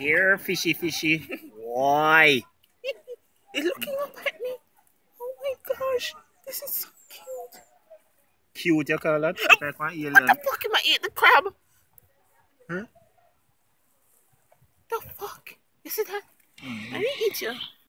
Here, fishy, fishy. Why? He's looking up at me. Oh my gosh, this is so cute. Cute, you call Oh, Like one alien. What the fuck am I eating the crab? Huh? The fuck? You see that? Mm. I didn't eat you.